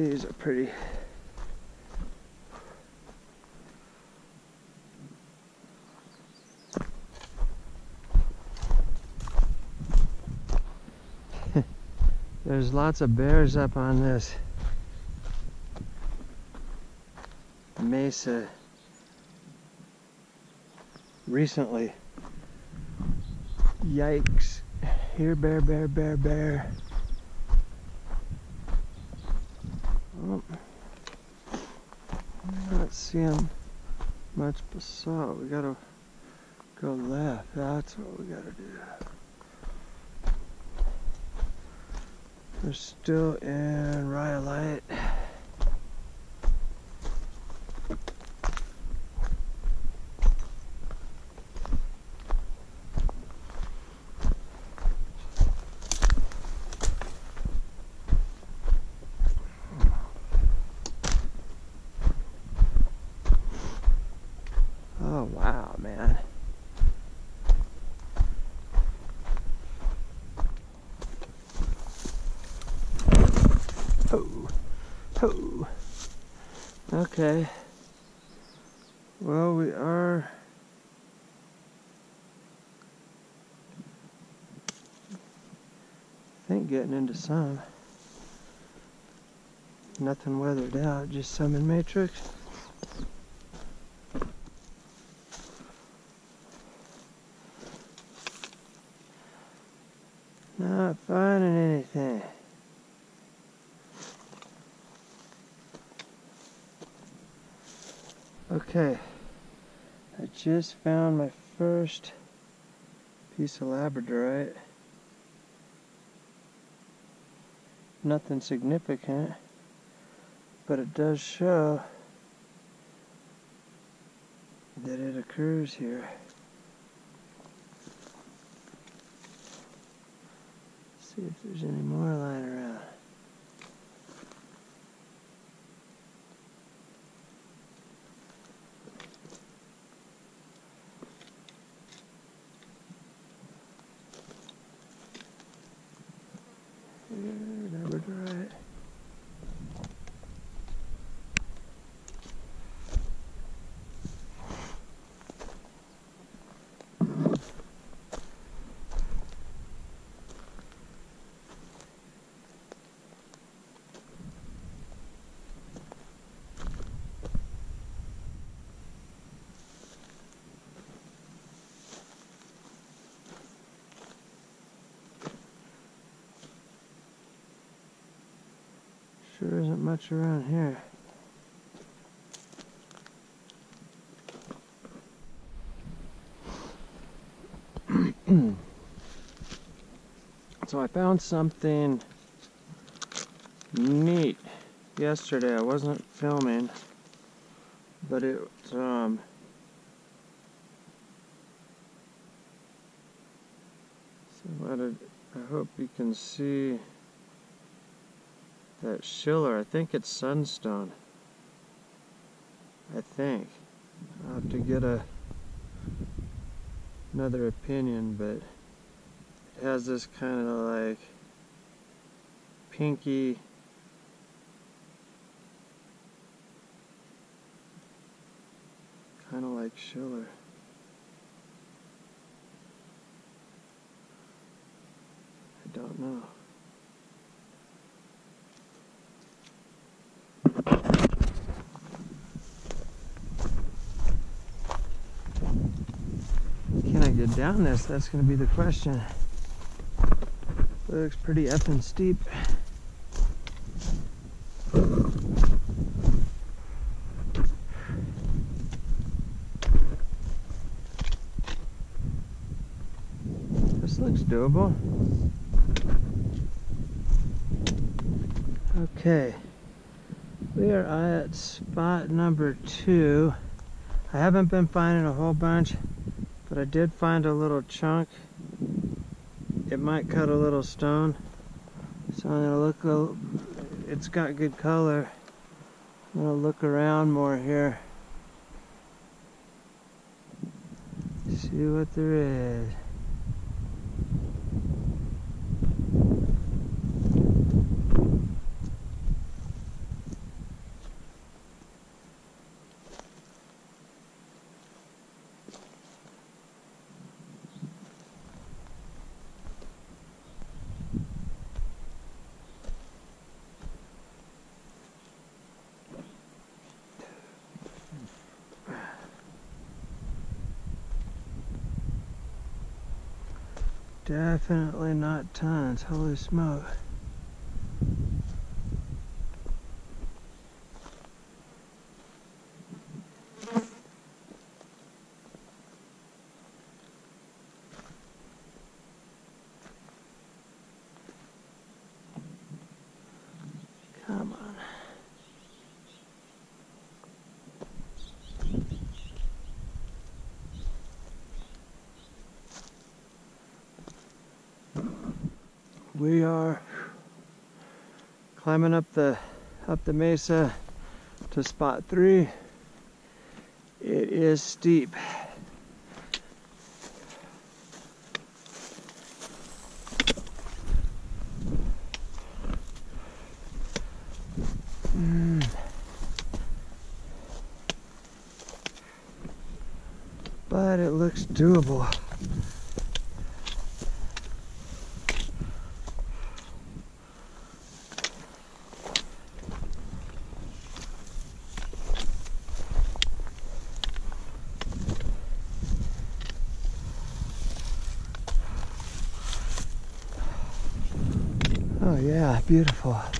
These are pretty. There's lots of bears up on this mesa recently. Yikes. Here, bear, bear, bear, bear. Oh. Not seeing much basalt. We gotta go left. That's what we gotta do. We're still in rhyolite. Oh wow, man. Oh, oh. Okay. Well, we are. I think getting into some. Nothing weathered out, just some in matrix. Not finding anything. Okay, I just found my first piece of labradorite. Nothing significant, but it does show that it occurs here. see if there's any more lying around. Here, labradorite. Sure isn't much around here. so I found something neat yesterday. I wasn't filming, but it um so I hope you can see that Schiller, I think it's sunstone. I think. I'll have to get a another opinion, but it has this kind of like pinky kind of like Schiller. I don't know. Can I get down this? That's going to be the question. Looks pretty effing steep. This looks doable. Okay. We are at spot number two. I haven't been finding a whole bunch, but I did find a little chunk. It might cut a little stone. So I'm gonna look, it's got good color. I'm gonna look around more here. See what there is. Definitely not tons. Holy smoke. Come on. We are climbing up the up the mesa to spot three. It is steep. Mm. But it looks doable. Yeah, beautiful.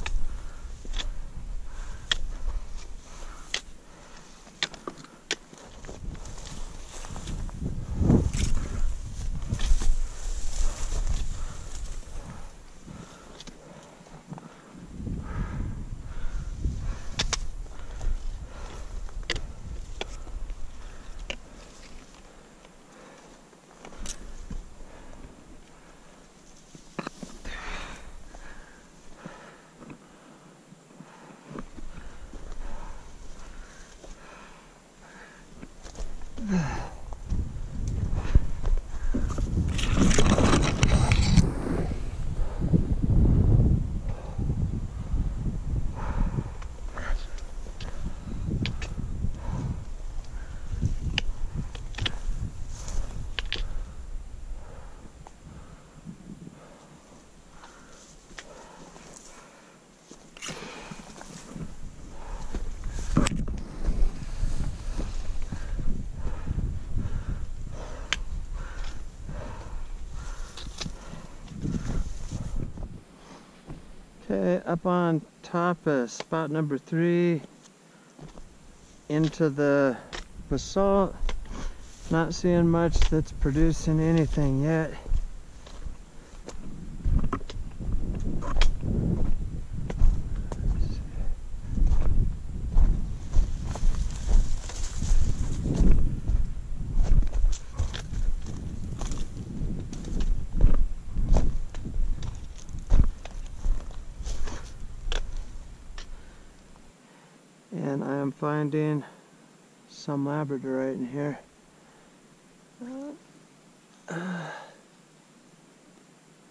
Okay, up on top of spot number three into the basalt. Not seeing much that's producing anything yet. And I am finding some labradorite in here. Oh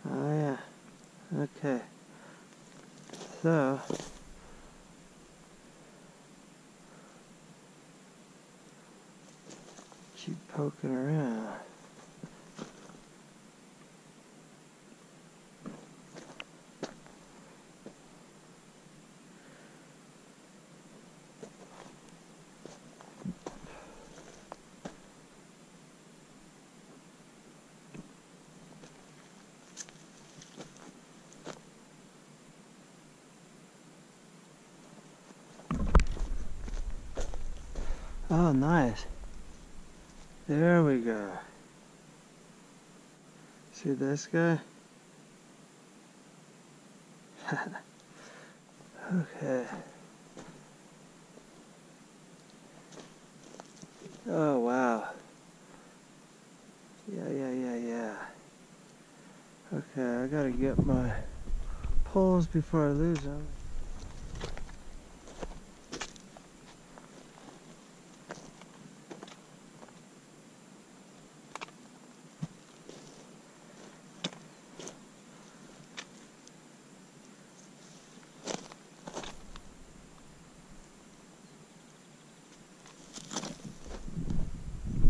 yeah, okay. So, keep poking around. Oh, nice. There we go. See this guy? okay. Oh, wow. Yeah, yeah, yeah, yeah. Okay, I gotta get my poles before I lose them.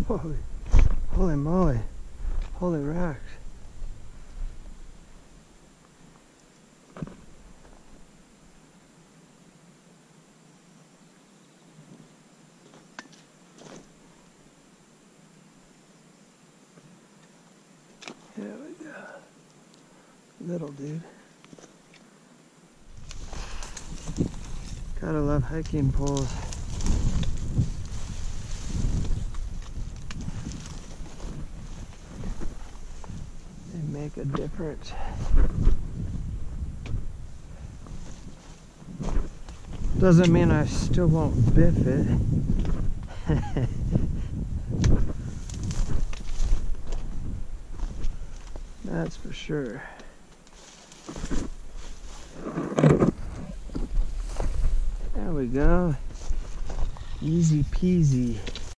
Holy, holy moly, holy rocks. Here we go. little dude. Gotta love hiking poles. Make a difference. Doesn't mean I still won't biff it. That's for sure. There we go. Easy peasy.